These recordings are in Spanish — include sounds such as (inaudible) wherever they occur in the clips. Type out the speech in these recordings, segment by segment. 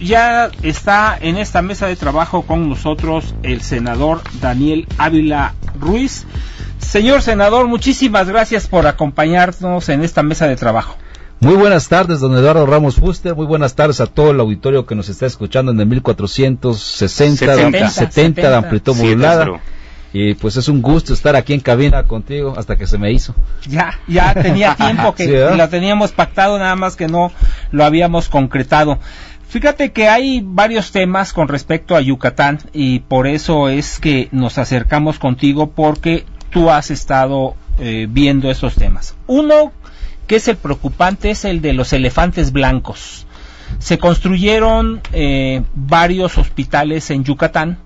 ya está en esta mesa de trabajo con nosotros el senador Daniel Ávila Ruiz. Señor senador, muchísimas gracias por acompañarnos en esta mesa de trabajo. Muy buenas tardes, don Eduardo Ramos Fuster. Muy buenas tardes a todo el auditorio que nos está escuchando en el 1460 70, de amplitud modulada. Y pues es un gusto estar aquí en cabina contigo hasta que se me hizo. Ya, ya tenía (laughs) tiempo que lo teníamos pactado, nada más que no lo habíamos concretado. Fíjate que hay varios temas con respecto a Yucatán y por eso es que nos acercamos contigo porque tú has estado eh, viendo estos temas. Uno que es el preocupante es el de los elefantes blancos. Se construyeron eh, varios hospitales en Yucatán,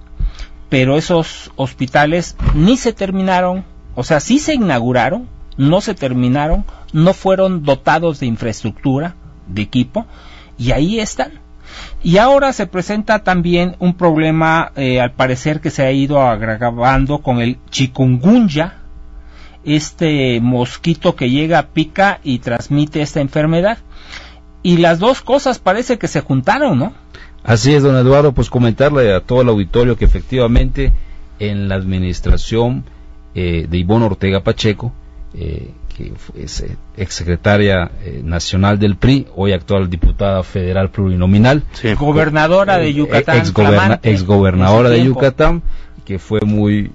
pero esos hospitales ni se terminaron, o sea, sí se inauguraron, no se terminaron, no fueron dotados de infraestructura, de equipo, y ahí están. Y ahora se presenta también un problema, eh, al parecer, que se ha ido agravando con el chikungunya, este mosquito que llega, pica y transmite esta enfermedad. Y las dos cosas parece que se juntaron, ¿no? Así es, don Eduardo, pues comentarle a todo el auditorio que efectivamente en la administración eh, de Ivonne Ortega Pacheco, eh, que es eh, exsecretaria eh, nacional del PRI, hoy actual diputada federal plurinominal. Gobernadora de Yucatán. Ex, gobernadora de Yucatán, que fue muy,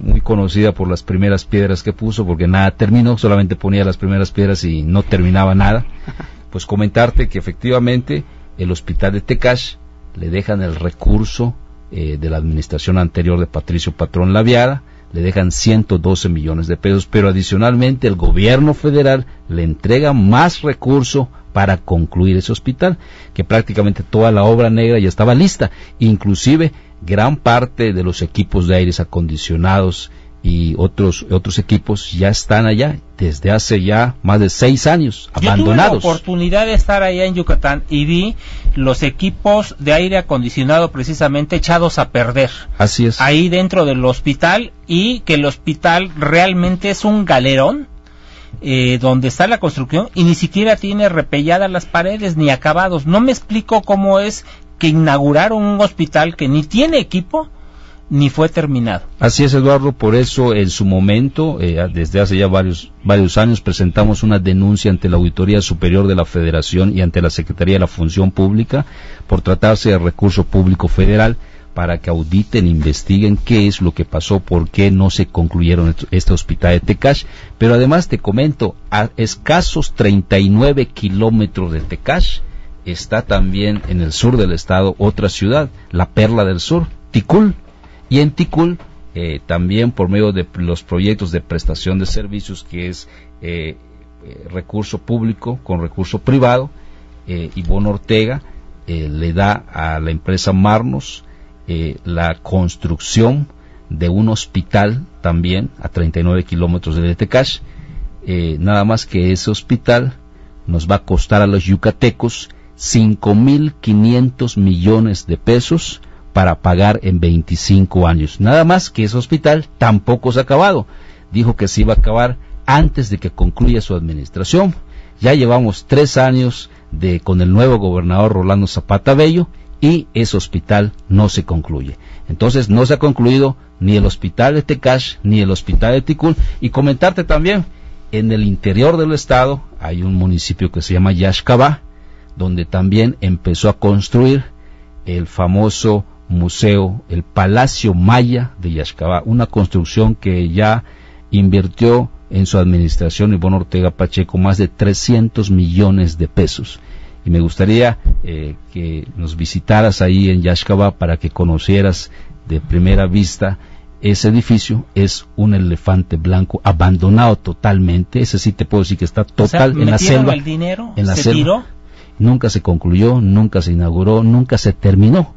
muy conocida por las primeras piedras que puso, porque nada terminó, solamente ponía las primeras piedras y no terminaba nada. (laughs) Pues comentarte que efectivamente el hospital de Tecash le dejan el recurso de la administración anterior de Patricio Patrón Laviada, le dejan 112 millones de pesos, pero adicionalmente el gobierno federal le entrega más recursos para concluir ese hospital, que prácticamente toda la obra negra ya estaba lista, inclusive gran parte de los equipos de aires acondicionados y otros otros equipos ya están allá desde hace ya más de seis años abandonados. Yo tuve la oportunidad de estar allá en Yucatán y vi los equipos de aire acondicionado precisamente echados a perder. Así es. Ahí dentro del hospital y que el hospital realmente es un galerón eh, donde está la construcción y ni siquiera tiene repelladas las paredes ni acabados. No me explico cómo es que inauguraron un hospital que ni tiene equipo ni fue terminado. Así es, Eduardo, por eso en su momento, eh, desde hace ya varios, varios años, presentamos una denuncia ante la Auditoría Superior de la Federación y ante la Secretaría de la Función Pública por tratarse de recurso público federal para que auditen, investiguen qué es lo que pasó, por qué no se concluyeron este hospital de Tecash. Pero además te comento, a escasos 39 kilómetros de Tecash está también en el sur del estado otra ciudad, la Perla del Sur, Ticul y en Ticul, eh, también por medio de los proyectos de prestación de servicios, que es eh, eh, recurso público con recurso privado, Ivonne Ortega le da a la empresa Marnos la construcción de un hospital también a 39 kilómetros de Tecash. nada más que ese hospital nos va a costar a los yucatecos 5.500 millones de pesos para pagar en 25 años. Nada más que ese hospital tampoco se ha acabado. Dijo que se iba a acabar antes de que concluya su administración. Ya llevamos tres años de, con el nuevo gobernador Rolando Zapata Bello y ese hospital no se concluye. Entonces no se ha concluido ni el hospital de Tecash ni el hospital de Ticul. Y comentarte también, en el interior del estado hay un municipio que se llama Yashkabá, donde también empezó a construir el famoso museo, el Palacio Maya de Yaxcabá, una construcción que ya invirtió en su administración Ivonne Ortega Pacheco más de 300 millones de pesos. Y me gustaría eh, que nos visitaras ahí en Yaxcabá para que conocieras de primera vista ese edificio es un elefante blanco abandonado totalmente. Ese sí te puedo decir que está total en la selva. El dinero, en la ¿Se selva. Nunca se concluyó, nunca se inauguró, nunca se terminó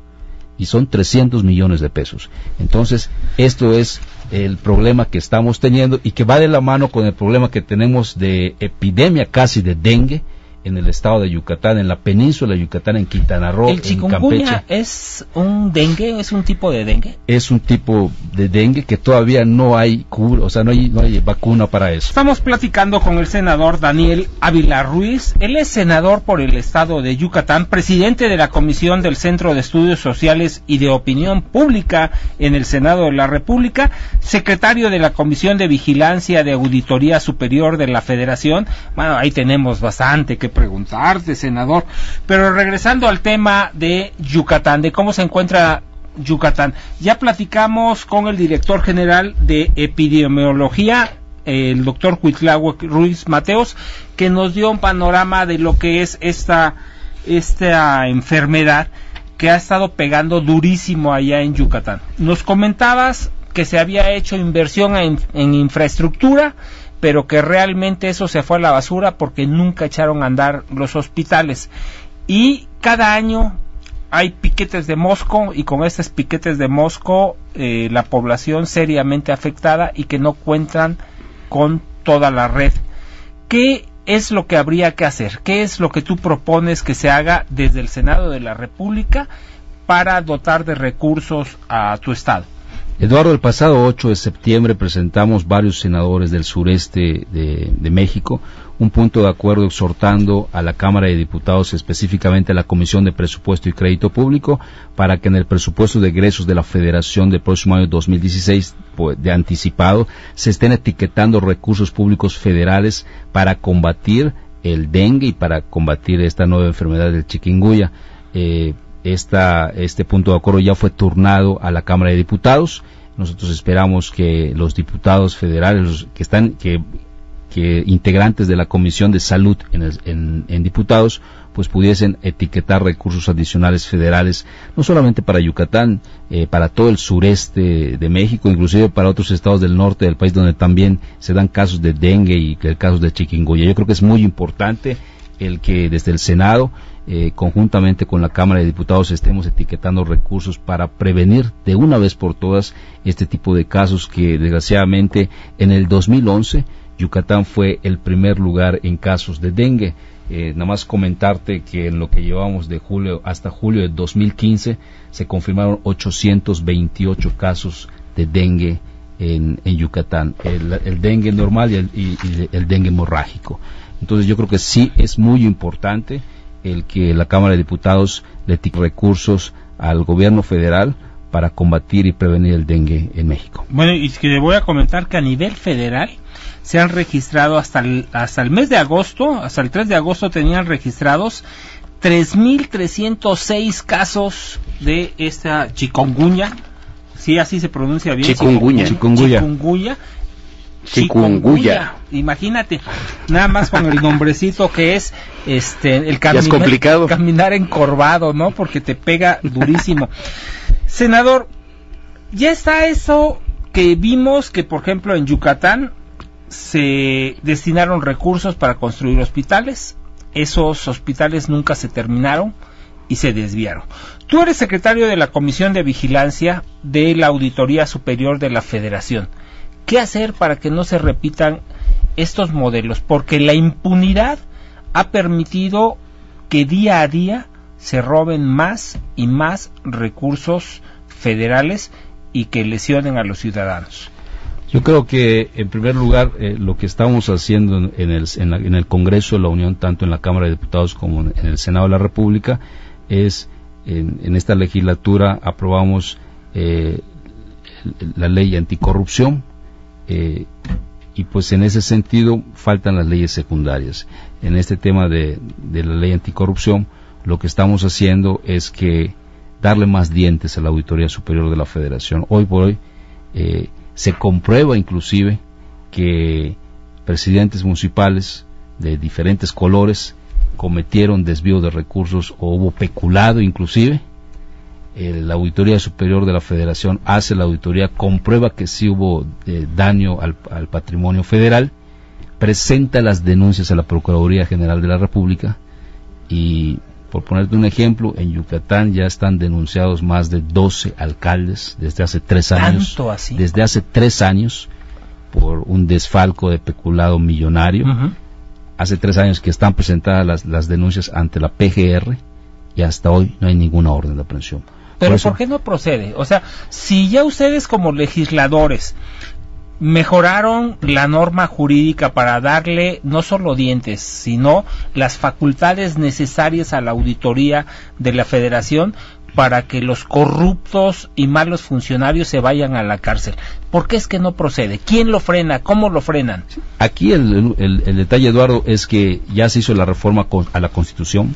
y son 300 millones de pesos. Entonces, esto es el problema que estamos teniendo y que va de la mano con el problema que tenemos de epidemia casi de dengue en el estado de Yucatán, en la península de Yucatán, en Quintana Roo, ¿El chikungunya es un dengue? ¿Es un tipo de dengue? Es un tipo de dengue que todavía no hay cura, o sea, no hay, no hay vacuna para eso. Estamos platicando con el senador Daniel Ávila Ruiz. Él es senador por el estado de Yucatán, presidente de la Comisión del Centro de Estudios Sociales y de Opinión Pública en el Senado de la República, secretario de la Comisión de Vigilancia de Auditoría Superior de la Federación. Bueno, ahí tenemos bastante que preguntarte, senador. Pero regresando al tema de Yucatán, de cómo se encuentra Yucatán. Ya platicamos con el director general de epidemiología, el doctor Huitlahua Ruiz Mateos, que nos dio un panorama de lo que es esta, esta enfermedad que ha estado pegando durísimo allá en Yucatán. Nos comentabas que se había hecho inversión en infraestructura, pero que realmente eso se fue a la basura porque nunca echaron a andar los hospitales. Y cada año hay piquetes de mosco y con estos piquetes de mosco eh, la población seriamente afectada y que no cuentan con toda la red. ¿Qué es lo que habría que hacer? ¿Qué es lo que tú propones que se haga desde el Senado de la República para dotar de recursos a tu Estado? Eduardo, el pasado 8 de septiembre presentamos varios senadores del sureste de, México un punto de acuerdo exhortando a la Cámara de Diputados, específicamente a la Comisión de Presupuesto y Crédito Público, para que en el presupuesto de egresos de la Federación del próximo año 2016, pues, de anticipado, se estén etiquetando recursos públicos federales para combatir el dengue y para combatir esta nueva enfermedad del chikungunya. Eh, esta, este punto de acuerdo ya fue turnado a la Cámara de Diputados. Nosotros esperamos que los diputados federales que están, que, que integrantes de la Comisión de Salud en, en, diputados, pues pudiesen etiquetar recursos adicionales federales, no solamente para Yucatán, eh, para todo el sureste de México, inclusive para otros estados del norte del país donde también se dan casos de dengue y casos de chikungunya. Yo creo que es muy importante el que desde el Senado eh, conjuntamente con la Cámara de Diputados estemos etiquetando recursos para prevenir de una vez por todas este tipo de casos que desgraciadamente en el 2011 Yucatán fue el primer lugar en casos de dengue. Eh, nada más comentarte que en lo que llevamos de julio hasta julio de 2015 se confirmaron 828 casos de dengue en, Yucatán, el, dengue normal y el, y el dengue hemorrágico. Entonces yo creo que sí es muy importante el que la Cámara de Diputados le recursos al gobierno federal para combatir y prevenir el dengue en México. Bueno, y que le voy a comentar que a nivel federal se han registrado hasta el, hasta el mes de agosto, hasta el 3 de agosto tenían registrados 3.306 casos de esta chikungunya, sí, así se pronuncia bien. Chikungunya. Chikungunya chikungunya. Imagínate, nada más con el nombrecito que es este el caminar, complicado. caminar encorvado, ¿no? Porque te pega durísimo. (laughs) Senador, ya está eso que vimos que por ejemplo en Yucatán se destinaron recursos para construir hospitales. Esos hospitales nunca se terminaron y se desviaron. Tú eres secretario de la Comisión de Vigilancia de la Auditoría Superior de la Federación. ¿Qué hacer para que no se repitan estos modelos? Porque la impunidad ha permitido que día a día se roben más y más recursos federales y que lesionen a los ciudadanos. Yo creo que, en primer lugar, eh, lo que estamos haciendo en el, en, el, Congreso de la Unión, tanto en la Cámara de Diputados como en el Senado de la República, es, en, esta legislatura aprobamos eh, la ley anticorrupción, eh, y pues en ese sentido faltan las leyes secundarias. En este tema de, la ley anticorrupción, lo que estamos haciendo es que darle más dientes a la Auditoría Superior de la Federación. Hoy por hoy eh, se comprueba inclusive que presidentes municipales de diferentes colores cometieron desvío de recursos o hubo peculado inclusive la Auditoría Superior de la Federación hace la auditoría, comprueba que sí hubo eh, daño al, patrimonio federal, presenta las denuncias a la Procuraduría General de la República y, por ponerte un ejemplo, en Yucatán ya están denunciados más de 12 alcaldes desde hace tres años. Desde hace tres años por un desfalco de peculado millonario. Hace tres años que están presentadas las, las denuncias ante la PGR y hasta hoy no hay ninguna orden de aprehensión. Pero por, qué no procede? O sea, si ya ustedes como legisladores mejoraron la norma jurídica para darle no solo dientes, sino las facultades necesarias a la auditoría de la federación para que los corruptos y malos funcionarios se vayan a la cárcel. ¿Por qué es que no procede? ¿Quién lo frena? ¿Cómo lo frenan? Aquí el, detalle, Eduardo, es que ya se hizo la reforma a la Constitución,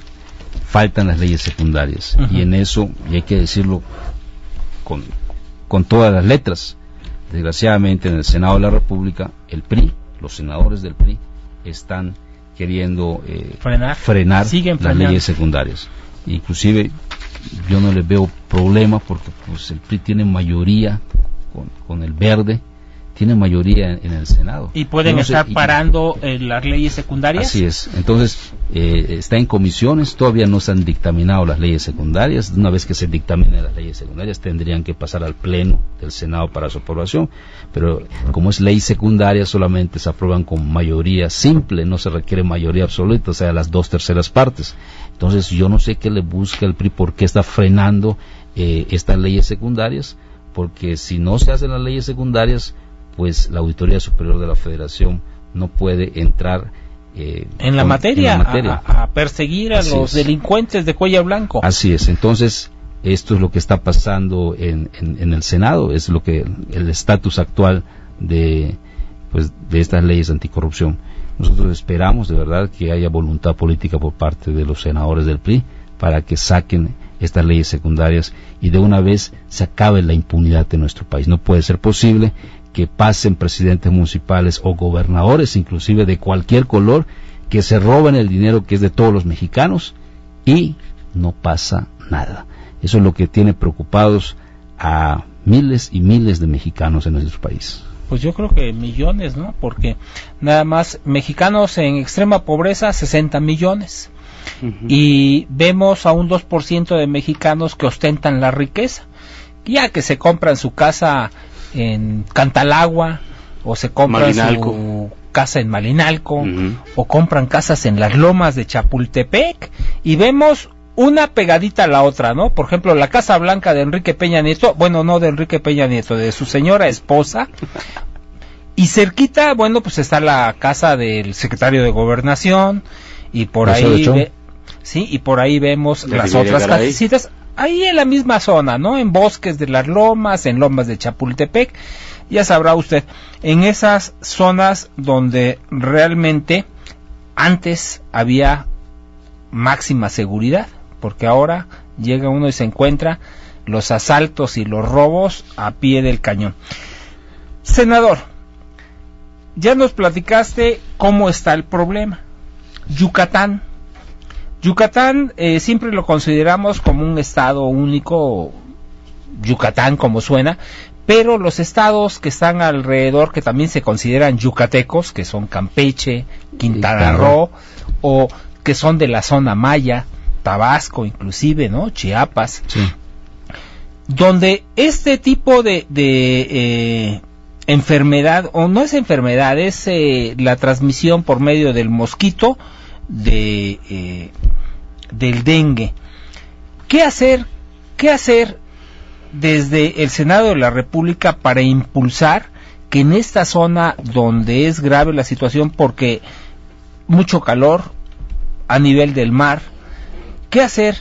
faltan las leyes secundarias. Y en eso, y hay que decirlo con, con todas las letras, desgraciadamente en el Senado de la República, el PRI, los senadores del PRI, están queriendo eh, frenar, las leyes secundarias. Inclusive yo no les veo problema porque pues el PRI tiene mayoría con, con el verde tiene mayoría en, el Senado. ¿Y pueden estar parando eh, las leyes secundarias? Así es. Entonces, eh, está en comisiones, todavía no se han dictaminado las leyes secundarias. Una vez que se dictaminen las leyes secundarias, tendrían que pasar al Pleno del Senado para su aprobación. Pero como es ley secundaria, solamente se aprueban con mayoría simple, no se requiere mayoría absoluta, o sea, las dos terceras partes. Entonces, yo no sé qué le busca el PRI, por qué está frenando eh, estas leyes secundarias, porque si no se hacen las leyes secundarias, pues la Auditoría Superior de la Federación no puede entrar eh, en, la materia, A, perseguir a los delincuentes de cuello blanco. Así es, entonces esto es lo que está pasando en, en, el Senado, es lo que el estatus actual de, pues, de estas leyes anticorrupción. Nosotros esperamos de verdad que haya voluntad política por parte de los senadores del PRI para que saquen estas leyes secundarias y de una vez se acabe la impunidad de nuestro país. No puede ser posible que pasen presidentes municipales o gobernadores, inclusive de cualquier color, que se roben el dinero que es de todos los mexicanos y no pasa nada. Eso es lo que tiene preocupados a miles y miles de mexicanos en nuestro país. Pues yo creo que millones, ¿no? Porque nada más mexicanos en extrema pobreza, 60 millones. Y vemos a un 2% de mexicanos que ostentan la riqueza, ya que se compran su casa en Cantalagua o se compran su casa en Malinalco o compran casas en las lomas de Chapultepec y vemos una pegadita a la otra, ¿no? Por ejemplo, la Casa Blanca de Enrique Peña Nieto, bueno, no de Enrique Peña Nieto, de su señora esposa. Y cerquita, bueno, pues está la casa del secretario de Gobernación y por ahí sí, y por ahí vemos las otras casitas ahí en la misma zona, ¿no? En bosques de las lomas, en lomas de Chapultepec, ya sabrá usted, en esas zonas donde realmente antes había máxima seguridad, porque ahora llega uno y se encuentra los asaltos y los robos a pie del cañón. Senador, ya nos platicaste cómo está el problema. Yucatán, Yucatán eh, siempre lo consideramos como un estado único, Yucatán como suena, pero los estados que están alrededor, que también se consideran yucatecos, que son Campeche, Quintana Roo, o que son de la zona maya, Tabasco inclusive, ¿no? Chiapas, donde este tipo de, eh, enfermedad, o no es enfermedad, es eh, la transmisión por medio del mosquito, de, eh, del dengue. ¿Qué hacer? ¿Qué hacer desde el Senado de la República para impulsar que en esta zona donde es grave la situación porque mucho calor a nivel del mar, ¿qué hacer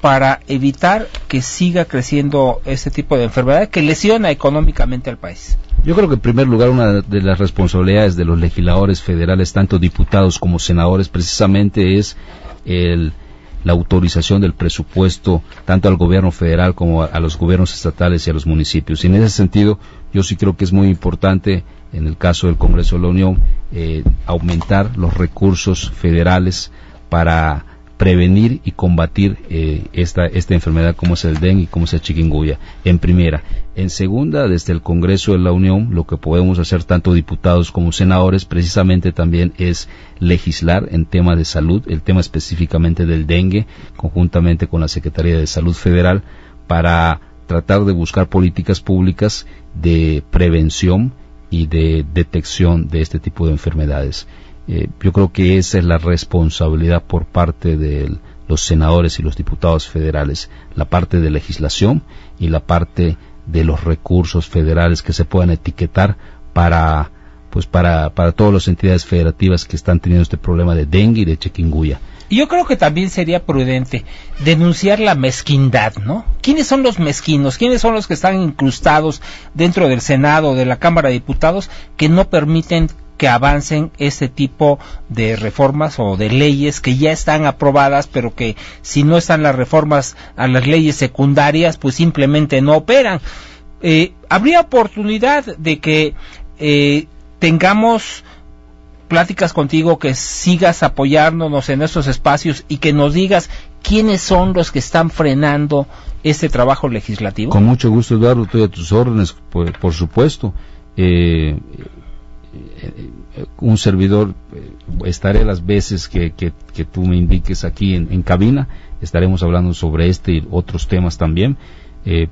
para evitar que siga creciendo este tipo de enfermedad que lesiona económicamente al país? Yo creo que en primer lugar una de las responsabilidades de los legisladores federales, tanto diputados como senadores, precisamente es la autorización del presupuesto tanto al gobierno federal como a, los gobiernos estatales y a los municipios. Y en ese sentido, yo sí creo que es muy importante, en el caso del Congreso de la Unión, eh, aumentar los recursos federales para prevenir y combatir eh, esta, esta enfermedad como es el dengue y como es el chikungunya, en primera. En segunda, desde el Congreso de la Unión, lo que podemos hacer tanto diputados como senadores precisamente también es legislar en tema de salud, el tema específicamente del dengue, conjuntamente con la Secretaría de Salud Federal, para tratar de buscar políticas públicas de prevención y de detección de este tipo de enfermedades. Eh, yo creo que esa es la responsabilidad por parte de los senadores y los diputados federales, la parte de legislación y la parte de los recursos federales que se puedan etiquetar para pues para, para todas las entidades federativas que están teniendo este problema de dengue y de chikungunya. Yo creo que también sería prudente denunciar la mezquindad, ¿no? ¿Quiénes son los mezquinos? ¿Quiénes son los que están incrustados dentro del Senado, de la Cámara de Diputados, que no permiten que avancen este tipo de reformas o de leyes que ya están aprobadas, pero que si no están las reformas a las leyes secundarias, pues simplemente no operan. Eh, habría oportunidad de que eh, tengamos pláticas contigo, que sigas apoyándonos en estos espacios y que nos digas quiénes son los que están frenando este trabajo legislativo. Con mucho gusto, Eduardo, estoy a tus órdenes, por, supuesto. Eh, eh, un servidor, eh, estaré las veces que, que, tú me indiques aquí en, en, cabina, estaremos hablando sobre este y otros temas también,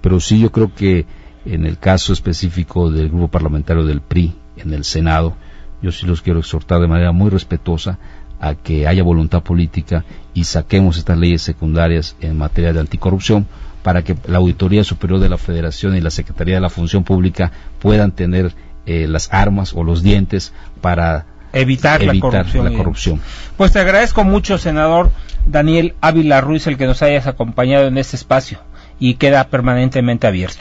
pero sí yo creo que en el caso específico del grupo parlamentario del PRI, en el Senado, yo sí los quiero exhortar de manera muy respetuosa a que haya voluntad política y saquemos estas leyes secundarias en materia de anticorrupción para que la Auditoría Superior de la Federación y la Secretaría de la Función Pública puedan tener eh, las armas o los dientes para evitar, la, corrupción, la corrupción. Pues te agradezco mucho, senador Daniel Ávila Ruiz, el que nos hayas acompañado en este espacio y queda permanentemente abierto.